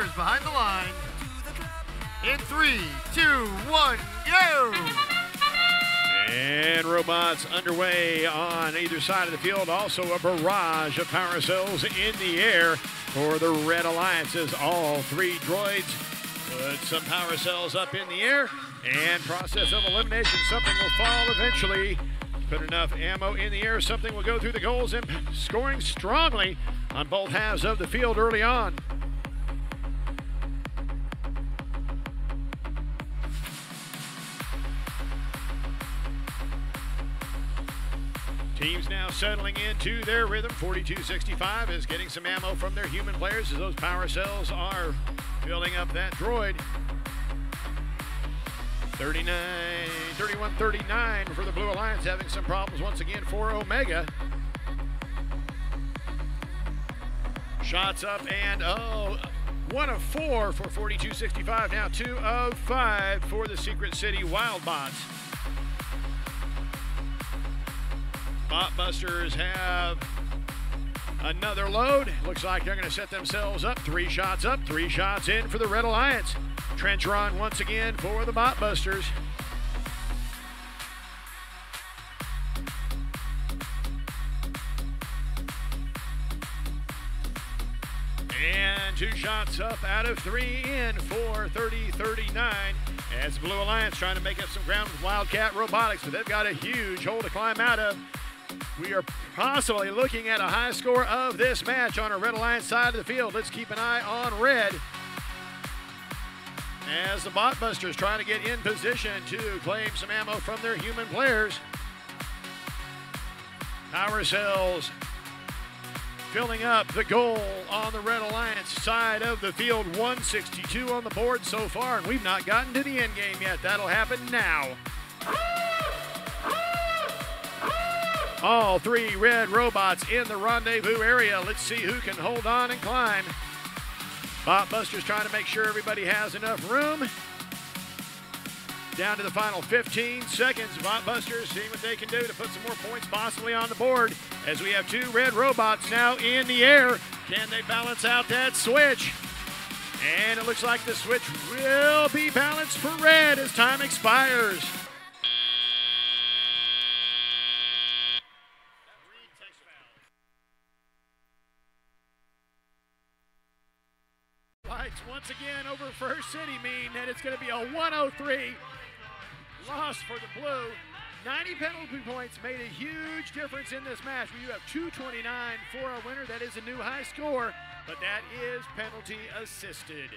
behind the line. In three, two, one, go! And robots underway on either side of the field. Also a barrage of power cells in the air for the Red Alliance as all three droids put some power cells up in the air and process of elimination. Something will fall eventually. Put enough ammo in the air, something will go through the goals and scoring strongly on both halves of the field early on. Teams now settling into their rhythm. 42-65 is getting some ammo from their human players as those power cells are filling up that droid. 39, 31-39 for the Blue Alliance, having some problems once again for Omega. Shots up and oh, one of four for 42-65. Now two of five for the Secret City Wildbots. Botbusters have another load. Looks like they're going to set themselves up. Three shots up, three shots in for the Red Alliance. Trench run once again for the Botbusters. And two shots up out of three in for 30-39 as the Blue Alliance trying to make up some ground with Wildcat Robotics, but they've got a huge hole to climb out of. We are possibly looking at a high score of this match on our Red Alliance side of the field. Let's keep an eye on red as the Botbusters trying to get in position to claim some ammo from their human players. Power cells filling up the goal on the Red Alliance side of the field. 162 on the board so far, and we've not gotten to the end game yet. That'll happen now. All three red robots in the rendezvous area. Let's see who can hold on and climb. Botbusters trying to make sure everybody has enough room. Down to the final 15 seconds. Botbusters seeing what they can do to put some more points possibly on the board as we have two red robots now in the air. Can they balance out that switch? And it looks like the switch will be balanced for red as time expires. Once again over First City mean that it's going to be a 103 loss for the Blue. 90 penalty points made a huge difference in this match. You have 229 for our winner. That is a new high score, but that is penalty assisted.